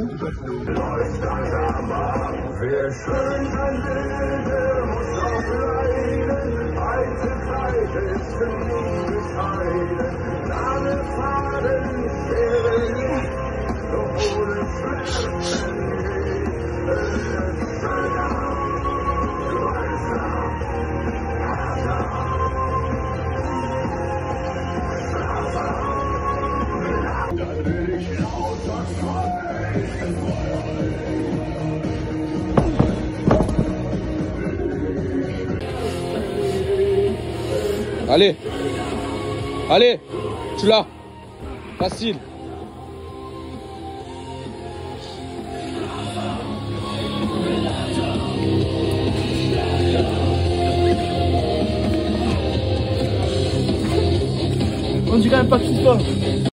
Läuft langsam ab, wer schön sein der muss auch leiden. Alte Zeit ist für Allez. Allez. Tu l'as. Facile. On dit quand même pas tout fort.